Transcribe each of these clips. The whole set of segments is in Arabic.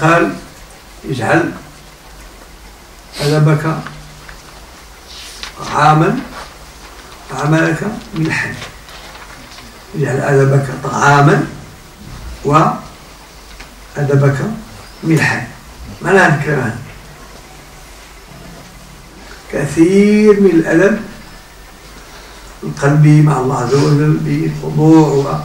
قال اجعل أدبك طعاما عملك ملحا اجعل أدبك طعاما وأدبك ملحا ما هذا الكلام؟ كثير من الأدب القلبي مع الله عز وجل بالخضوع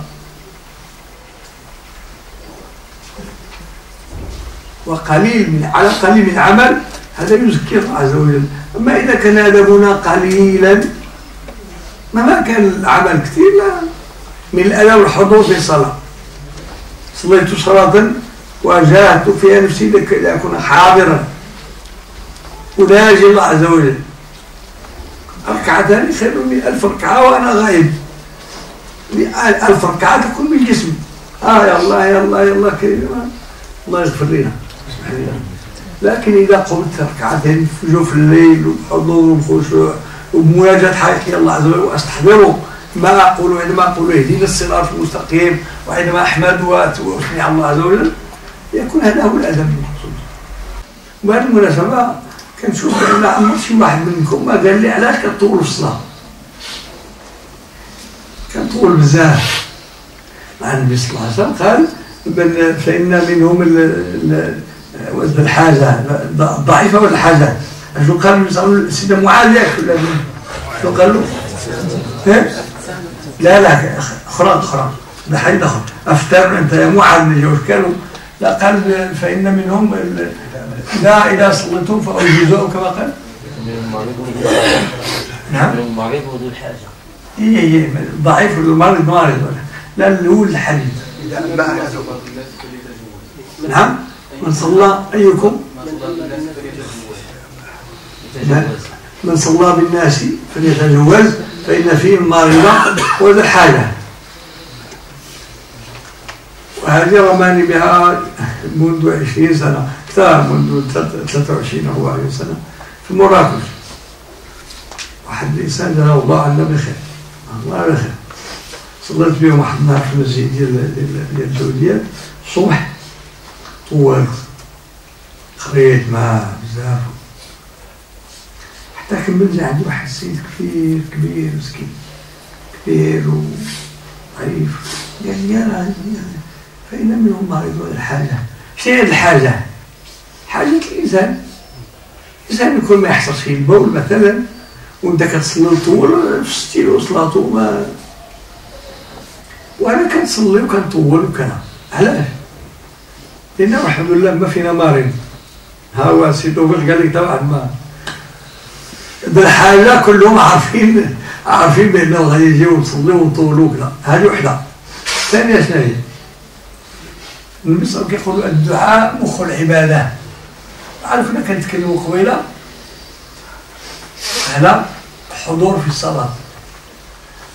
وقليل من على قليل من عمل هذا يزكي الله عز وجل. أما إذا كان أدبنا قليلا ما كان العمل كثير لا. من الأدب والحضور في الصلاة. صليت صلاة وجاهدت فيها نفسي لأكون حاضرا. وناجي الله عز وجل. ركعتان خير من ألف ركعة وأنا غايب ألف ركعة تكون بالجسم. آه يا الله يا الله يا الله كريم. الله يغفر لنا. لكن إذا قمت ركعتين في الليل وبحضور وخشوع وبمواجهة حقيقة الله عز وجل وأستحضره. ما أقول عندما أقول اهدنا الصراط المستقيم وعندما أحمد وأثني على الله عز وجل. يكون هذا هو الأدب المقصود. وبهذه المناسبة كنشوف أن عمر شي واحد منكم ما قال لي علاش كطول في الصلاة. كنطول بزاف. مع النبي صلى الله عليه وسلم قال فإن منهم وزن الحاجة الضعيفة ولا الحاجة. شو قال سيدنا معاذ ياك ولا شو قال له؟ إيه؟ لا لا أخرى أخرى ده حي آخر أفتر أنت يا معاذ من كانوا لا قال فإن منهم إذا إذا صليتم فأوجزوا كما قال. نعم. المريض وذو الحاجة هي هي ضعيف المريض مريض لا الأول الحديث. نعم. من صلى أيكم؟ من صلى بالناس فليتجوز فإن فيه المريضة وذو الحاجة وهذه رماني بها منذ عشرين سنة أكثر منذ 23 أو 40 سنة في مراكش. واحد الإنسان جزاه الله عنا بخير الله بخير. صليت بهم واحد النهار في المسجد ديال ديال السعودية الصبح طولت قريت معاه بزاف. حتى كملت عندي واحد السيد كبير كبير مسكين كبير وضعيف قال لي يا فإن منهم مريض الحاجة شنو هي الحاجة؟ حاجة الإنسان. الإنسان يكون ما يحصلش فيه البول مثلا وإنت كتصلي طول في ستيل وصلاته ما وأنا كنصلي وكنطول وكذا. علاش؟ لأن الحمد لله ما فينا مريض ها هو سي توفيق قال لك طبعا ما. بالحاجة كلهم عارفين عارفين بأنه غادي يجيو يصليو ونطولوا كذا هذه وحدة. الثانية شنو هي؟ النبي صلى الله عليه وسلم الدعاء مخ العبادة. عرفنا كنتكلموا قبيلة؟ على الحضور في الصلاة.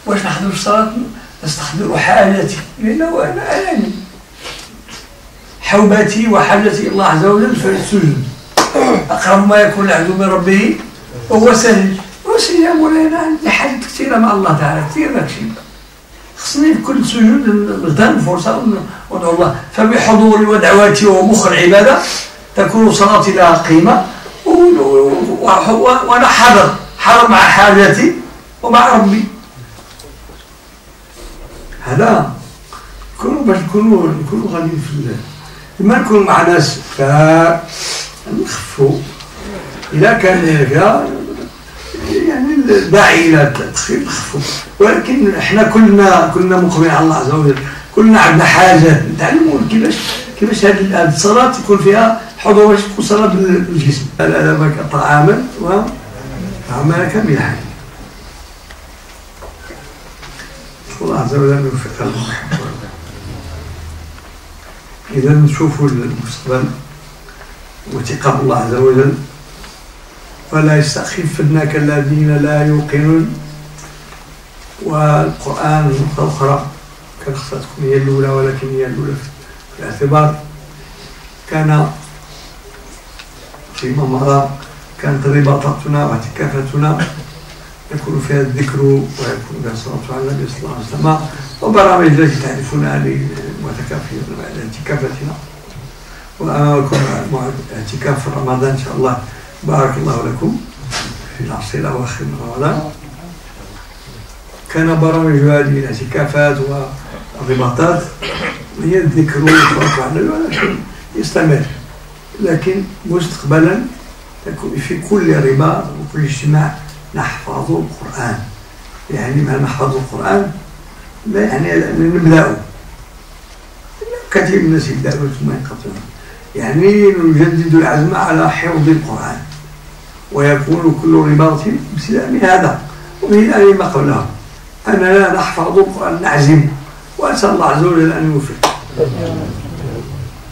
واش نحضر في الصلاة؟ نستحضر حاجتي لأنه أنا أناني حوبتي وحاجتي الله عز وجل فالسجود أقرب ما يكون العبد من ربه وهو سهل وسيدي مولانا عندي حاجات كثيرة مع الله تعالى كثير داكشي خصني في كل سجود نغتنم فرصة وندعو الله. فبحضوري ودعواتي ومخ العبادة تكون صلاتي لها قيمة وأنا حاضر. حاضر مع حاجاتي ومع ربي. هذا كونوا باش نكونوا نكونوا غاديين في الله. لما نكونوا مع ناس فنخفوا إذا كان فيها يعني الداعي إلى التخفيف نخفوا ولكن إحنا كلنا كلنا مقبلين على الله عز وجل. كلنا عندنا حاجات نتعلموا كيفاش كيفاش هذه الصلاة يكون فيها حضور باش تكون صلاة بالجسم. الأدب طعاما وعملك ملحا الله عز وجل يوفق إذا نشوفوا المستقبل وثقة الله عز وجل. ولا يستخفنك الذين لا يوقنون. والقرآن نقطة أخرى كان خصتكم هي الأولى ولكن هي الأولى في الاعتبار. كان فيما مضى كانت رباطتنا واعتكافتنا يكون فيها الذكر ويكون فيها الصلاة على النبي صلى الله عليه وسلم. وبرامج التي تعرفونها لمعتكفين اعتكافتنا وأمامكم اعتكاف في رمضان إن شاء الله. بارك الله لكم في العصر الأواخر من رمضان. كان برامج هذه الاعتكافات والرباطات هي الذكر ولكن يستمر. لكن مستقبلا في كل رباط وكل اجتماع نحفظ القرآن. يعني ما نحفظ القرآن؟ لا يعني نبدأ كثير من الناس يبدأوا ثم ينقطعون يعني نجدد العزم على حفظ القرآن. ويكون كل رباط بسلام هذا. الآن ما قبله أننا نحفظ القرآن نعزم. وأسأل الله عز وجل أن يوفق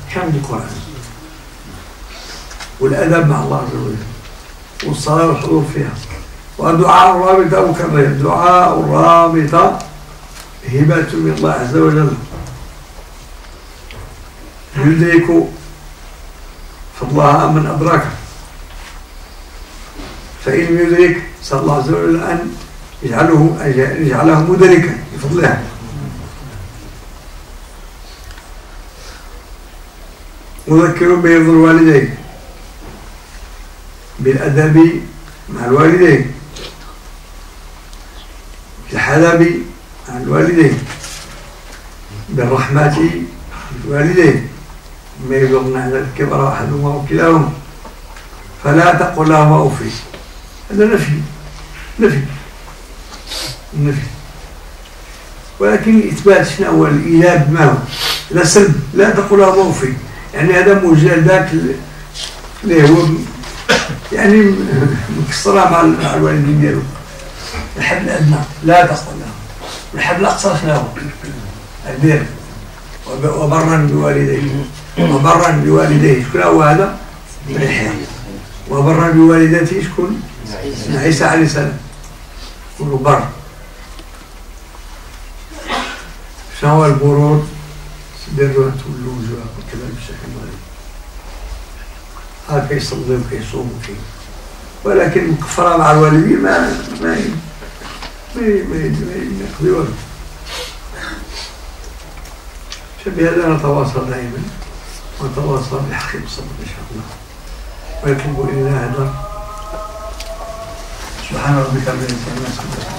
حفظ القرآن. والأدب مع الله عز وجل. والصلاة والحضور فيها. ودعاء الرابطة مكرر دعاء الرابطة هبة من الله عز وجل. يدرك فضلها من أدركه فإن يدرك صلى الله عز وجل أن يجعله يجعله مدركا بفضلها مذكر برضا الوالدين. بالأدب مع الوالدين. بالحلب مع الوالدين. بالرحمة الوالدين. ما يبلغن على الكبر أحدهما وكلاهما. فلا تقل لهما أفي هذا نفي. نفي. نفي. ولكن إثبات شنو هو الإيجاب ما هو؟ لا سلب. لا تقل لهما أفي يعني هذا مجال ذاك اللي هو يعني مكسرة مع الوالدين ديالو. الحد الأدنى لا تقل لهم الحد الأقصى شنو هو؟ البر. وبرا بوالديه. وبرا بوالديه. شكون هو هذا؟ وبرا بوالدته شكون؟ عيسى. عليه السلام. كل بر. شنو هو البرود؟ سدروا تولوا وجوهكم كذا بالشكل هذا هكا يصلي وكيصوم وكي ولكن مكفرة مع الوالدين ما ما ما ما يقضي والو فبهذا نتواصل دائما. ونتواصل بحق الصبر إن شاء الله. ويتوب إلى هذا. سبحان ربك رب العزة عما يصفون.